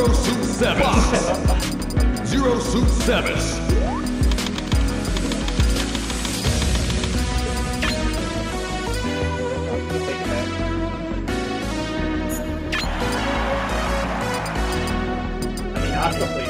Zero Suit Seven. Zero Suit Seven. I mean,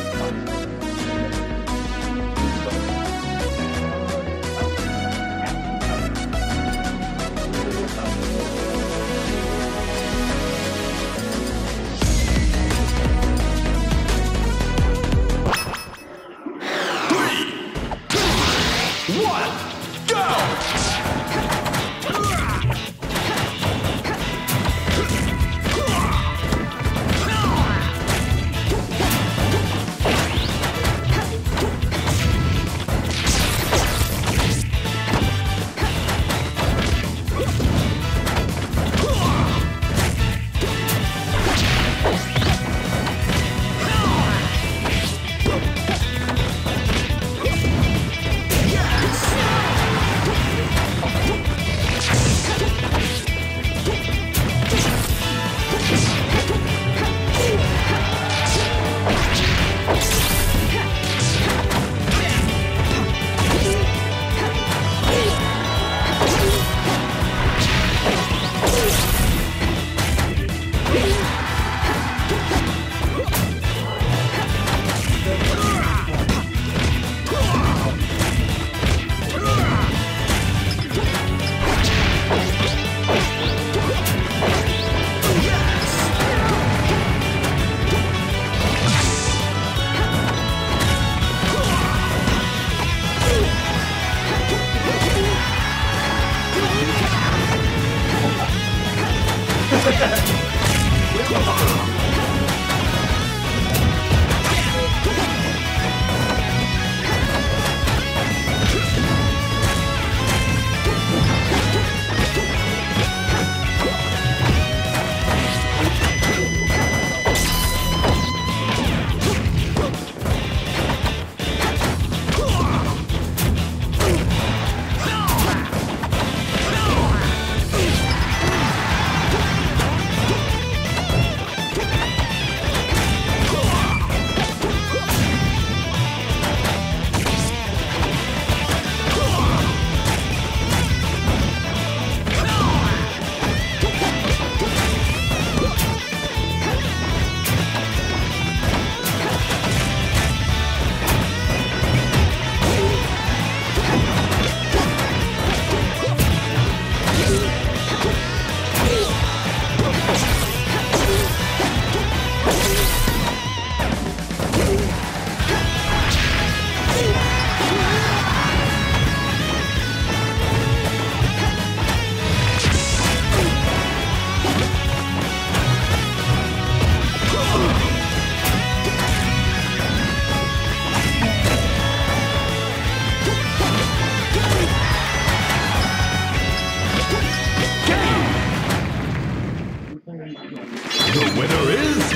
winner is...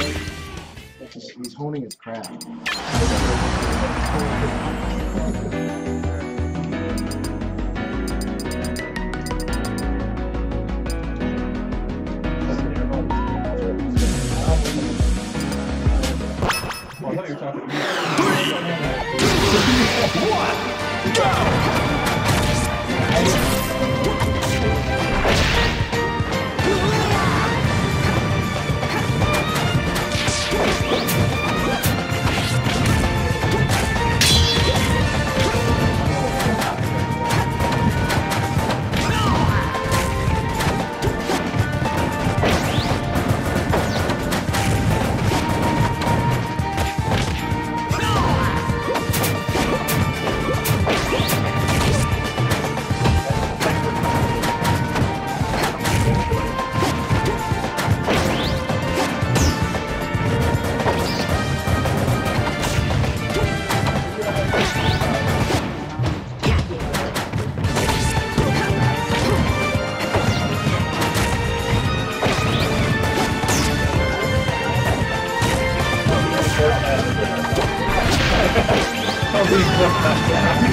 He's honing his craft. Three, two, one, go! Yeah.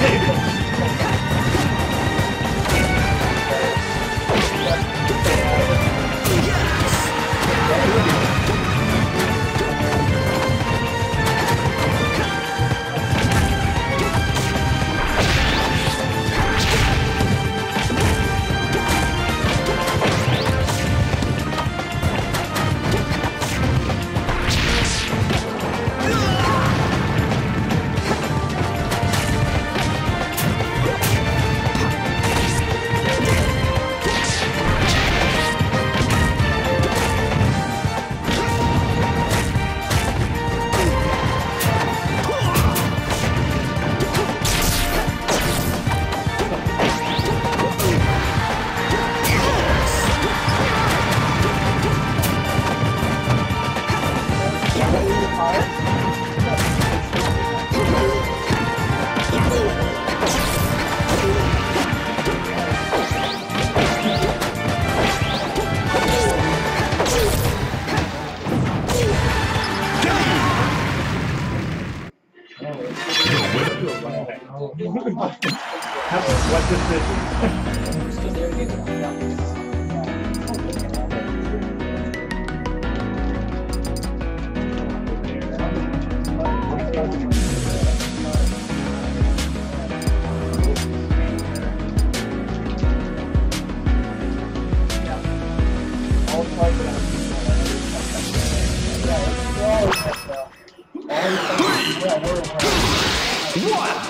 what decision? One,